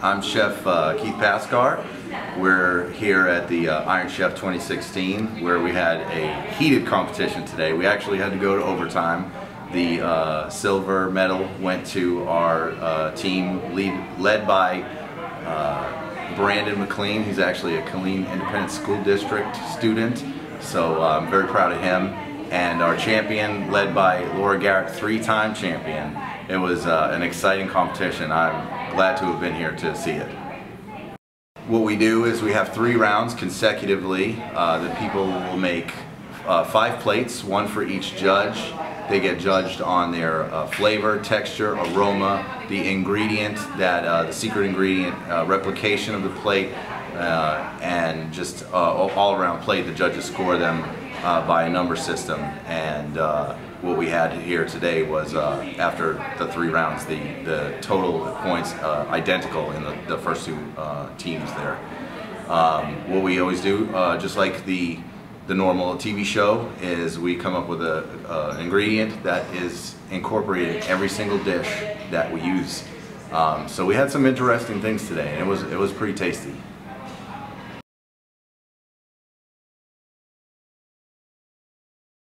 I'm Chef uh, Keith Paskar. We're here at the uh, Iron Chef 2016 where we had a heated competition today. We actually had to go to overtime. The uh, silver medal went to our uh, team lead, led by uh, Brandon McLean. He's actually a Killeen Independent School District student, so uh, I'm very proud of him. And our champion led by Laura Garrett, three-time champion. It was uh, an exciting competition. I'm glad to have been here to see it. What we do is we have three rounds consecutively. Uh, the people will make uh, five plates, one for each judge. They get judged on their uh, flavor, texture, aroma, the ingredient, that uh, the secret ingredient, uh, replication of the plate, uh, and just all around plate. The judges score them by a number system. And what we had here today was uh, after the three rounds, the, the total points uh, identical in the, the first two uh, teams there. Um, what we always do, uh, just like the, the normal TV show, is we come up with an ingredient that is incorporated in every single dish that we use. Um, so we had some interesting things today, and it was, it was pretty tasty.